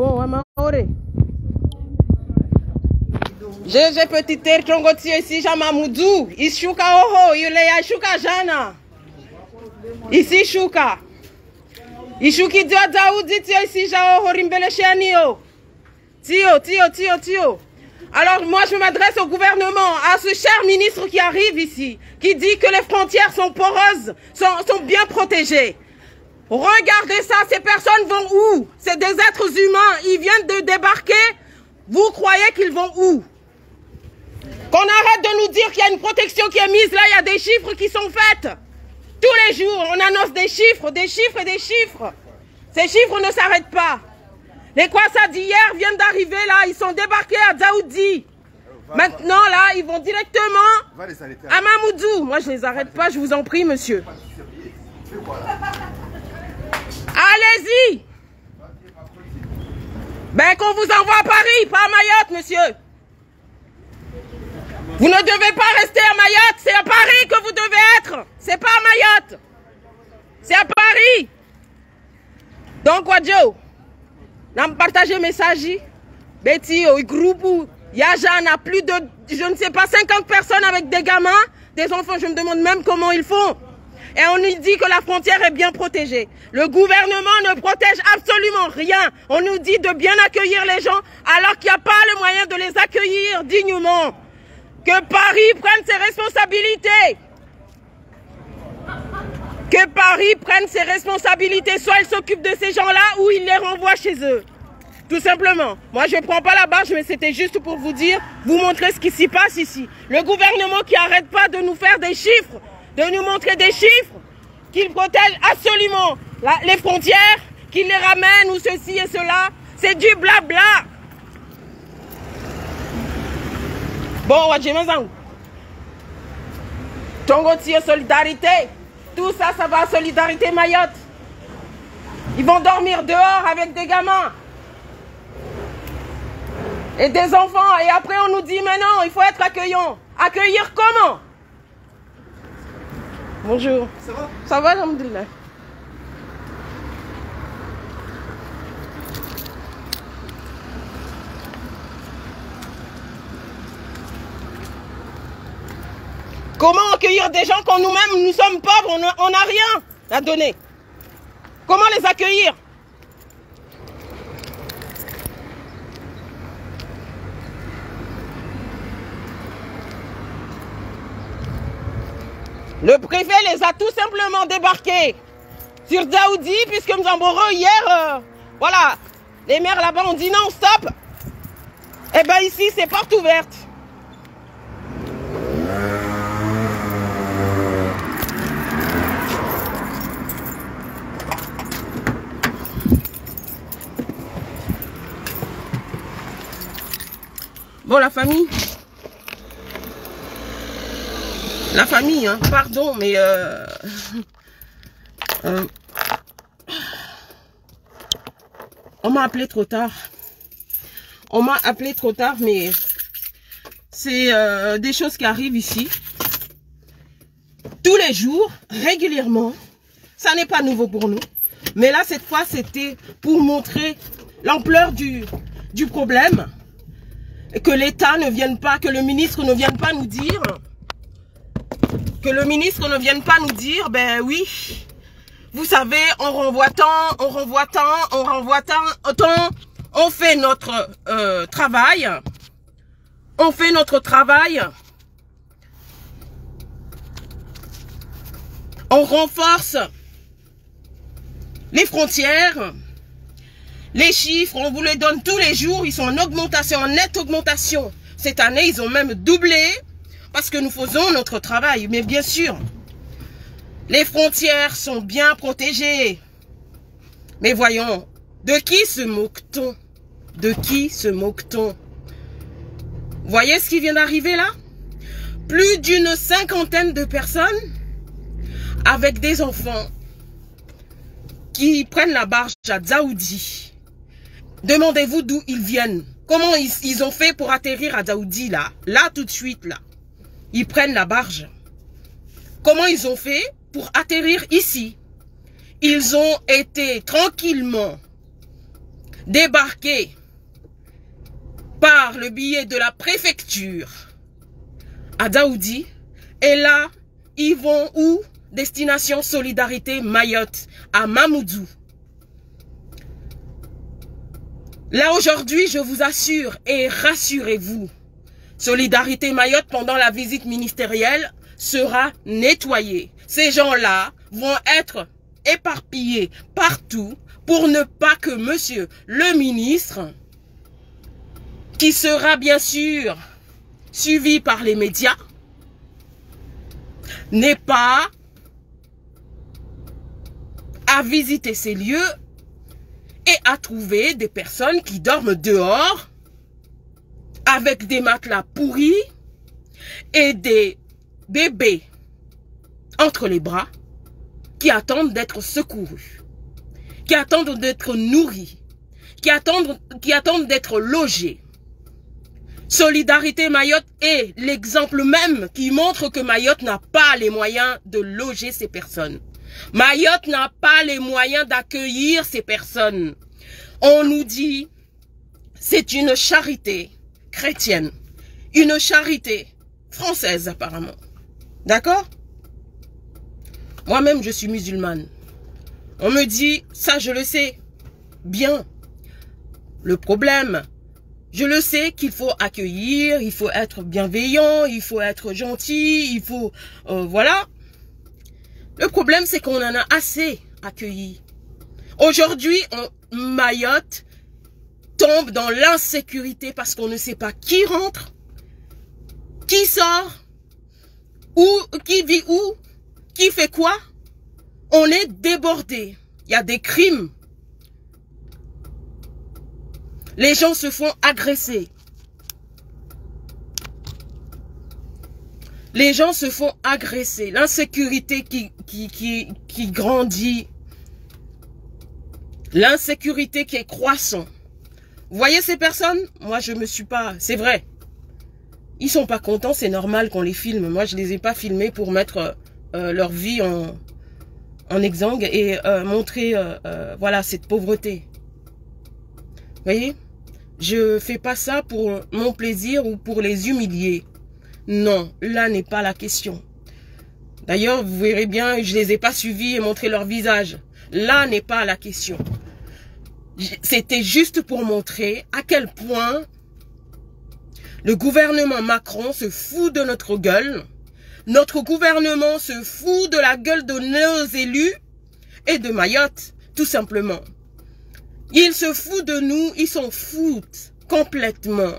Bon, Amaore. Jeje petit ter chongoti ici Jamamoudou. Ishuka oho, yule ya shuka jana. Ici shuka. Ishuki dio Daoudi tio ici jao horimbele shenio. Tio, tio, tio, tio. Alors moi je m'adresse au gouvernement, à ce cher ministre qui arrive ici, qui dit que les frontières sont poreuses, sont, sont bien protégées. Regardez ça, ces personnes vont où? C'est des êtres humains, ils viennent de débarquer. Vous croyez qu'ils vont où? Qu'on arrête de nous dire qu'il y a une protection qui est mise là, il y a des chiffres qui sont faits. Tous les jours, on annonce des chiffres, des chiffres et des chiffres. Ces chiffres ne s'arrêtent pas. Les Kwasa d'hier viennent d'arriver là, ils sont débarqués à Daoudi. Maintenant là, ils vont directement à Mamoudou. Moi je les arrête pas, je vous en prie monsieur. Allez-y Ben qu'on vous envoie à Paris, pas à Mayotte monsieur. Vous ne devez pas rester à Mayotte, c'est à Paris que vous devez être. C'est pas à Mayotte. C'est à Paris. Donc Wadjo, n'a partagé message. Betty, au groupe, Yaja n'a plus de, je ne sais pas, 50 personnes avec des gamins, des enfants. Je me demande même comment ils font. Et on nous dit que la frontière est bien protégée. Le gouvernement ne protège absolument rien. On nous dit de bien accueillir les gens alors qu'il n'y a pas le moyen de les accueillir dignement. Que Paris prenne ses responsabilités. Que Paris prenne ses responsabilités. Soit il s'occupe de ces gens-là ou il les renvoie chez eux. Tout simplement. Moi, je ne prends pas la barge, mais c'était juste pour vous dire, vous montrer ce qui s'y passe ici. Le gouvernement qui n'arrête pas de nous faire des chiffres, de nous montrer des chiffres, qu'il protège absolument les frontières, qu'il les ramène ou ceci et cela. C'est du blabla. Bon, Wadjimazang. Tongo tire solidarité. Tout ça, ça va à Solidarité Mayotte. Ils vont dormir dehors avec des gamins. Et des enfants. Et après, on nous dit, mais non, il faut être accueillant. Accueillir comment? Bonjour. Ça va? Ça va, Alhamdulillah. Comment accueillir des gens quand nous-mêmes nous sommes pauvres, on n'a on n'a rien à donner? Comment les accueillir? Le préfet les a tout simplement débarqués sur Daoudi, puisque Mzamboro, hier, euh, voilà, les maires là-bas ont dit non, stop. Et bien ici, c'est porte ouverte. Bon, la famille. La famille, hein, pardon, mais euh, euh, on m'a appelé trop tard. On m'a appelé trop tard, mais c'est euh, des choses qui arrivent ici. Tous les jours, régulièrement. Ça n'est pas nouveau pour nous. Mais là, cette fois, c'était pour montrer l'ampleur du, du problème. Que l'État ne vienne pas, que le ministre ne vienne pas nous dire que le ministre ne vienne pas nous dire, ben oui, vous savez, on renvoie tant, on renvoie tant, on renvoie tant, on fait notre euh, travail, on fait notre travail, on renforce les frontières, les chiffres, on vous les donne tous les jours, ils sont en augmentation, en nette augmentation. Cette année, ils ont même doublé parce que nous faisons notre travail. Mais bien sûr, les frontières sont bien protégées. Mais voyons, de qui se moque-t-on? De qui se moque-t-on? Voyez ce qui vient d'arriver là? Plus d'une cinquantaine de personnes avec des enfants qui prennent la barge à Daoudi. Demandez-vous d'où ils viennent. Comment ils, ont fait pour atterrir à Daoudi là? Là tout de suite là ils prennent la barge. Comment ils ont fait pour atterrir ici? Ils ont été tranquillement débarquer par le billet de la préfecture à Daoudi. Et là, ils vont où? Destination Solidarité Mayotte, à Mamoudou. Là aujourd'hui, je vous assure et rassurez-vous, Solidarité Mayotte pendant la visite ministérielle sera nettoyée. Ces gens-là vont être éparpillés partout pour ne pas que monsieur le ministre, qui sera bien sûr suivi par les médias, n'ait pas à visiter ces lieux et à trouver des personnes qui dorment dehors avec des matelas pourris et des bébés entre les bras qui attendent d'être secourus, qui attendent d'être nourris, qui attendent, d'être logés. Solidarité Mayotte est l'exemple même qui montre que Mayotte n'a pas les moyens de loger ces personnes. Mayotte n'a pas les moyens d'accueillir ces personnes. On nous dit, c'est une charité chrétienne, une charité française apparemment. D'accord? Moi-même, je suis musulmane. On me dit, ça je le sais, bien. Le problème, je le sais qu'il faut accueillir, il faut être bienveillant, il faut être gentil, il faut... Euh, voilà. Le problème, c'est qu'on en a assez accueilli. Aujourd'hui, Mayotte tombe dans l'insécurité parce qu'on ne sait pas qui rentre, qui sort, qui vit où, qui fait quoi. On est débordé. Il y a des crimes. Les gens se font agresser. Les gens se font agresser. L'insécurité qui, qui, qui, qui grandit. L'insécurité qui est croissant. Vous voyez ces personnes? Moi, je me suis pas... C'est vrai. Ils sont pas contents, c'est normal qu'on les filme. Moi, je les ai pas filmés pour mettre euh, leur vie en, en exsangue et euh, montrer, euh, voilà, cette pauvreté. Vous voyez? Je fais pas ça pour mon plaisir ou pour les humilier. Non, là n'est pas la question. D'ailleurs, vous verrez bien, je les ai pas suivis et montré leur visage. Là n'est pas la question. C'était juste pour montrer à quel point le gouvernement Macron se fout de notre gueule. Notre gouvernement se fout de la gueule de nos élus et de Mayotte, tout simplement. Ils se foutent de nous, ils s'en foutent complètement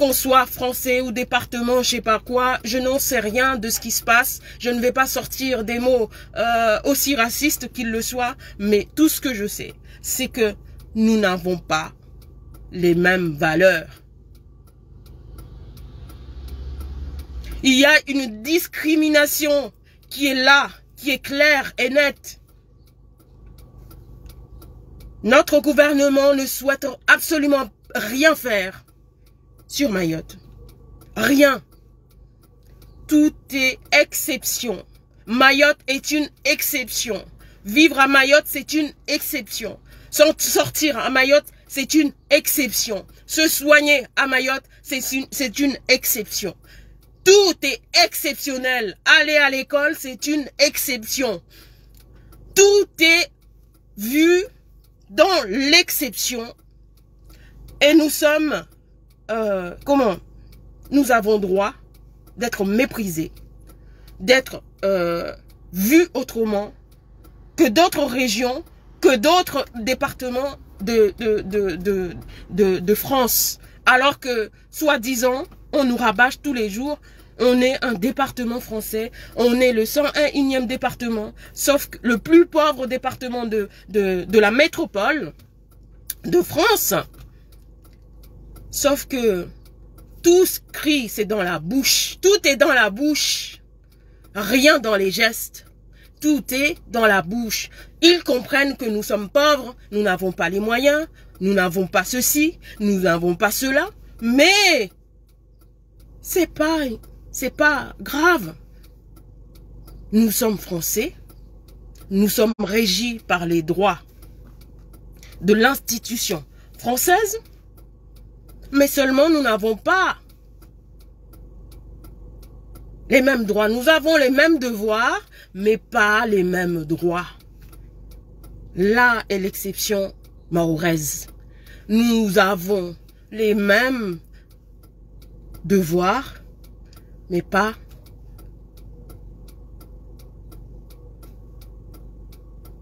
qu'on soit français ou département, je sais pas quoi, je n'en sais rien de ce qui se passe. Je ne vais pas sortir des mots euh, aussi racistes qu'ils le soient, mais tout ce que je sais, c'est que nous n'avons pas les mêmes valeurs. Il y a une discrimination qui est là, qui est claire et nette. Notre gouvernement ne souhaite absolument rien faire sur Mayotte. Rien. Tout est exception. Mayotte est une exception. Vivre à Mayotte, c'est une exception. Sortir à Mayotte, c'est une exception. Se soigner à Mayotte, c'est une, une exception. Tout est exceptionnel. Aller à l'école, c'est une exception. Tout est vu dans l'exception. Et nous sommes euh, comment nous avons droit d'être méprisés, d'être euh, vus autrement que d'autres régions, que d'autres départements de, France. Alors que, soi-disant, on nous rabâche tous les jours, on est un département français, on est le 101e département, sauf le plus pauvre département de la métropole de France. Sauf que tout ce cri, c'est dans la bouche. Tout est dans la bouche. Rien dans les gestes. Tout est dans la bouche. Ils comprennent que nous sommes pauvres, nous n'avons pas les moyens, nous n'avons pas ceci, nous n'avons pas cela. Mais c'est pas, c'est pas grave. Nous sommes français. Nous sommes régis par les droits de l'institution française, mais seulement nous n'avons pas les mêmes droits. Nous avons les mêmes devoirs, mais pas les mêmes droits. Là est l'exception mahoraise. Nous avons les mêmes devoirs, mais pas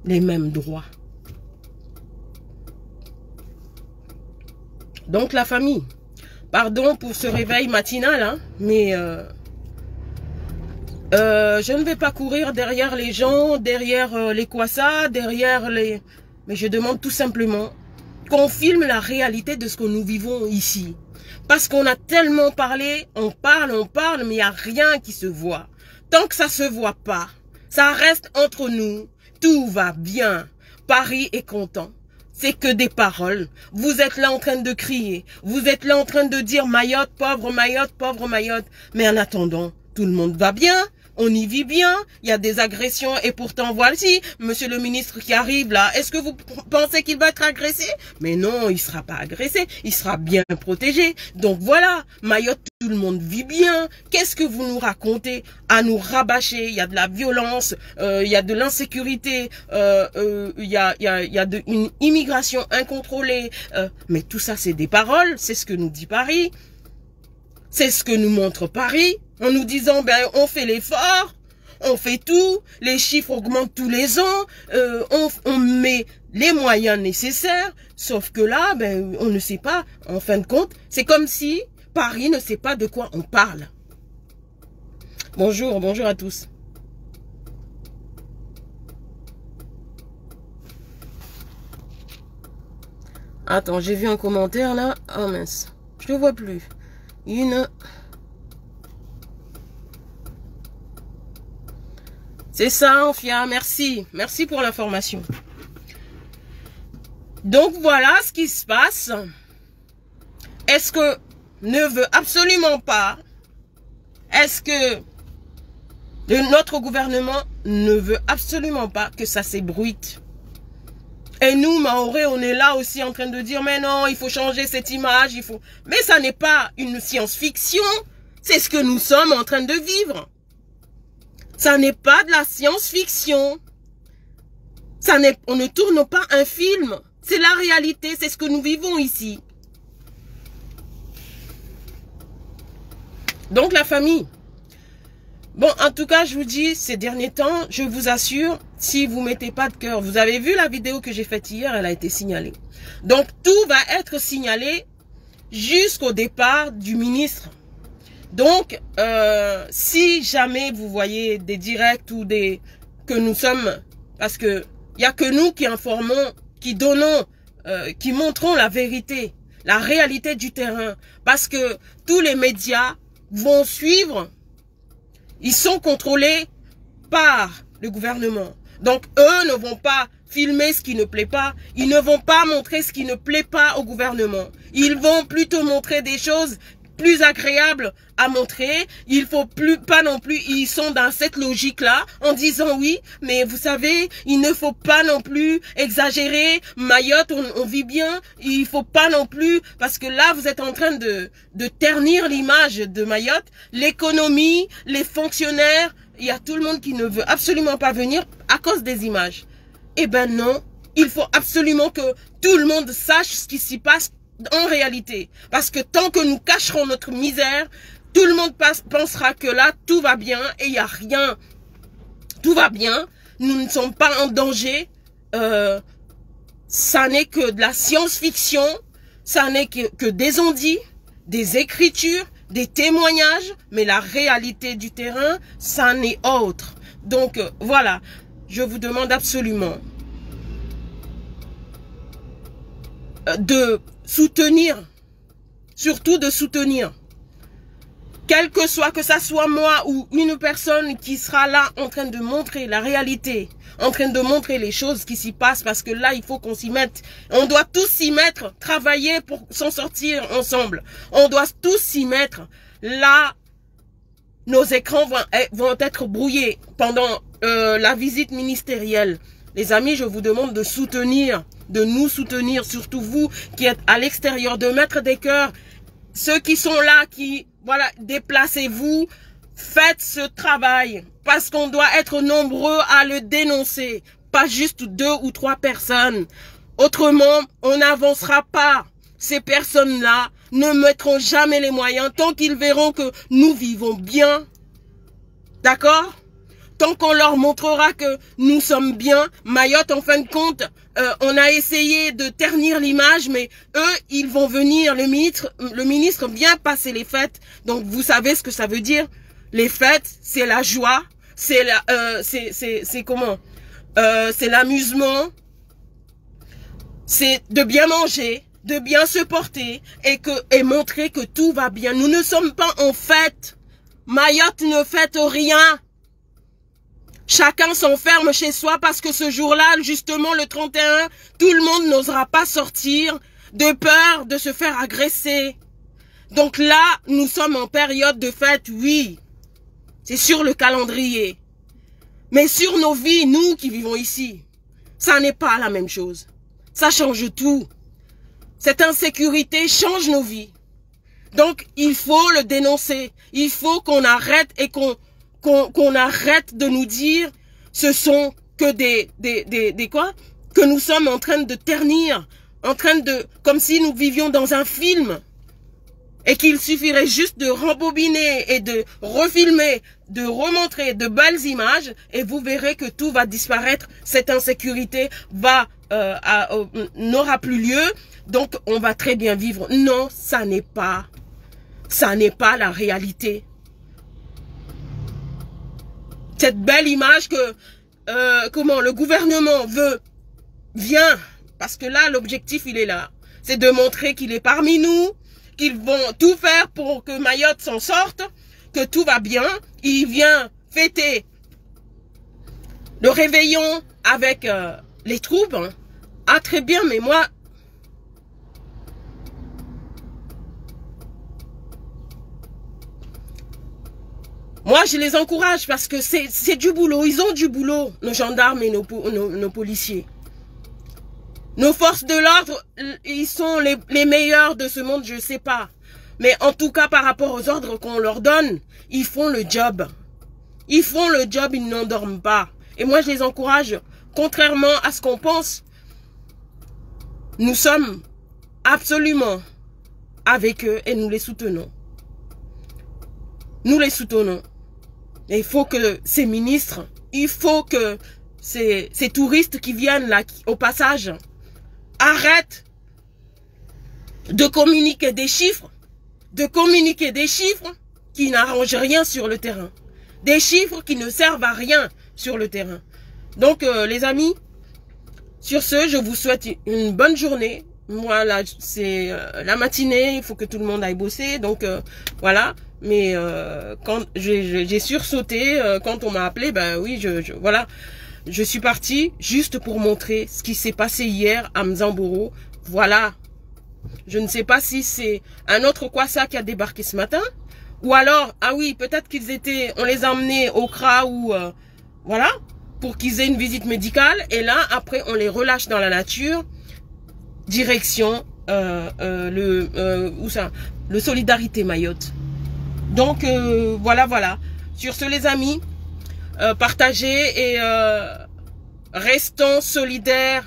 les mêmes droits. Donc la famille, pardon pour ce réveil matinal, hein, mais euh, euh, je ne vais pas courir derrière les gens, derrière euh, les ça, derrière les... Mais je demande tout simplement qu'on filme la réalité de ce que nous vivons ici. Parce qu'on a tellement parlé, on parle, on parle, mais il n'y a rien qui se voit. Tant que ça se voit pas, ça reste entre nous, tout va bien. Paris est content c'est que des paroles. Vous êtes là en train de crier. Vous êtes là en train de dire Mayotte, pauvre Mayotte, pauvre Mayotte. Mais en attendant, tout le monde va bien on y vit bien, il y a des agressions et pourtant voici, monsieur le ministre qui arrive là, est-ce que vous pensez qu'il va être agressé? Mais non, il sera pas agressé, il sera bien protégé. Donc voilà, Mayotte, tout le monde vit bien. Qu'est-ce que vous nous racontez? À nous rabâcher Il y a de la violence, euh, il y a de l'insécurité, euh, euh, il y a, une immigration incontrôlée. mais tout ça, c'est des paroles, c'est ce que nous dit Paris. C'est ce que nous montre Paris en nous disant ben on fait l'effort, on fait tout, les chiffres augmentent tous les ans, euh, on, met les moyens nécessaires, sauf que là, ben, on ne sait pas, en fin de compte, c'est comme si Paris ne sait pas de quoi on parle. Bonjour, bonjour à tous. Attends, j'ai vu un commentaire là. Oh mince, je ne vois plus. Une... C'est ça, Enfia. Merci. Merci pour l'information. Donc, voilà ce qui se passe. Est-ce que ne veut absolument pas Est-ce que notre gouvernement ne veut absolument pas que ça s'ébruite? Et nous, Maoré, on est là aussi en train de dire, mais non, il faut changer cette image, il faut... Mais ça n'est pas une science-fiction, c'est ce que nous sommes en train de vivre. Ça n'est pas de la science-fiction. Ça n'est, on ne tourne pas un film. C'est la réalité, c'est ce que nous vivons ici. Donc la famille. Bon, en tout cas, je vous dis, ces derniers temps, je vous assure, si vous mettez pas de cœur, vous avez vu la vidéo que j'ai faite hier, elle a été signalée. Donc tout va être signalé jusqu'au départ du ministre donc, euh, si jamais vous voyez des directs ou des que nous sommes, parce que il y a que nous qui informons, qui donnons, euh, qui montrons la vérité, la réalité du terrain, parce que tous les médias vont suivre, ils sont contrôlés par le gouvernement. Donc, eux ne vont pas filmer ce qui ne plaît pas. Ils ne vont pas montrer ce qui ne plaît pas au gouvernement. Ils vont plutôt montrer des choses plus agréable à montrer. Il faut plus pas non plus. Ils sont dans cette logique là en disant oui, mais vous savez, il ne faut pas non plus exagérer. Mayotte, on, vit bien. Il faut pas non plus parce que là vous êtes en train de de ternir l'image de Mayotte, l'économie, les fonctionnaires. Il y a tout le monde qui ne veut absolument pas venir à cause des images. Eh ben non, il faut absolument que tout le monde sache ce qui s'y passe en réalité. Parce que tant que nous cacherons notre misère, tout le monde pensera que là, tout va bien et il n'y a rien. Tout va bien. Nous ne sommes pas en danger. Euh, ça n'est que de la science-fiction. Ça n'est que, que des ondits, des écritures, des témoignages. Mais la réalité du terrain, ça n'est autre. Donc, euh, voilà. Je vous demande absolument euh, de soutenir, surtout de soutenir. Quel que soit, que ça soit moi ou une personne qui sera là en train de montrer la réalité, en train de montrer les choses qui s'y passent parce que là, il faut qu'on s'y mette. On doit tous s'y mettre, travailler pour s'en sortir ensemble. On doit tous s'y mettre. Là, nos écrans vont, vont être brouillés pendant euh, la visite ministérielle. Les amis, je vous demande de soutenir, de nous soutenir, surtout vous qui êtes à l'extérieur, de mettre des cœurs. Ceux qui sont là, qui, voilà, déplacez-vous, faites ce travail. Parce qu'on doit être nombreux à le dénoncer. Pas juste deux ou trois personnes. Autrement, on n'avancera pas. Ces personnes-là ne mettront jamais les moyens tant qu'ils verront que nous vivons bien. D'accord? Tant qu'on leur montrera que nous sommes bien, Mayotte, en fin de compte, euh, on a essayé de ternir l'image, mais eux, ils vont venir, le ministre, le ministre vient passer les fêtes. Donc, vous savez ce que ça veut dire Les fêtes, c'est la joie, c'est la, euh, c'est comment euh, C'est l'amusement, c'est de bien manger, de bien se porter et que et montrer que tout va bien. Nous ne sommes pas en fête. Mayotte ne fête rien. Chacun s'enferme chez soi parce que ce jour-là, justement le 31, tout le monde n'osera pas sortir de peur de se faire agresser. Donc là, nous sommes en période de fête, oui. C'est sur le calendrier. Mais sur nos vies, nous qui vivons ici, ça n'est pas la même chose. Ça change tout. Cette insécurité change nos vies. Donc, il faut le dénoncer. Il faut qu'on arrête et qu'on qu'on arrête de nous dire ce sont que des, des, des, quoi? Que nous sommes en train de ternir, en train de, comme si nous vivions dans un film. Et qu'il suffirait juste de rembobiner et de refilmer, de remontrer de belles images et vous verrez que tout va disparaître, cette insécurité va euh, n'aura plus lieu, donc on va très bien vivre. Non, ça n'est pas, ça n'est pas la réalité cette belle image que euh, comment le gouvernement veut vient parce que là l'objectif il est là. C'est de montrer qu'il est parmi nous qu'ils vont tout faire pour que Mayotte s'en sorte que tout va bien. Il vient fêter le réveillon avec euh, les troupes ah très bien mais moi Moi, je les encourage parce que c'est du boulot. Ils ont du boulot, nos gendarmes et nos, nos, policiers. Nos forces de l'ordre, ils sont les, les, meilleurs de ce monde, je sais pas. Mais en tout cas, par rapport aux ordres qu'on leur donne, ils font le job. Ils font le job, ils n'endorment pas. Et moi, je les encourage, contrairement à ce qu'on pense, nous sommes absolument avec eux et nous les soutenons. Nous les soutenons il faut que ces ministres, il faut que ces, ces touristes qui viennent là, au passage, arrêtent de communiquer des chiffres, de communiquer des chiffres qui n'arrangent rien sur le terrain. Des chiffres qui ne servent à rien sur le terrain. Donc, euh, les amis, sur ce, je vous souhaite une bonne journée. Moi, là, c'est euh, la matinée, il faut que tout le monde aille bosser. Donc, euh, voilà. Mais euh, quand j'ai sursauté, euh, quand on m'a appelé, ben oui, je, je, voilà. Je suis partie juste pour montrer ce qui s'est passé hier à Mzamboro. Voilà. Je ne sais pas si c'est un autre Kwasa qui a débarqué ce matin. Ou alors, ah oui, peut-être qu'ils étaient, on les a emmenés au CRA ou, euh, voilà, pour qu'ils aient une visite médicale. Et là, après, on les relâche dans la nature. Direction, le, où ça Le Solidarité Mayotte. Donc euh, voilà, voilà. Sur ce les amis, euh, partagez et euh, restons solidaires.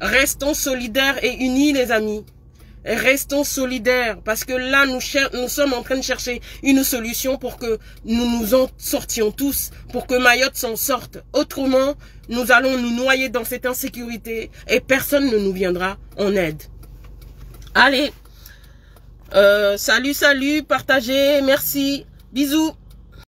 Restons solidaires et unis les amis. Restons solidaires parce que là nous, nous sommes en train de chercher une solution pour que nous nous en sortions tous, pour que Mayotte s'en sorte. Autrement, nous allons nous noyer dans cette insécurité et personne ne nous viendra en aide. Allez, euh, salut, salut, partagez, merci, bisous.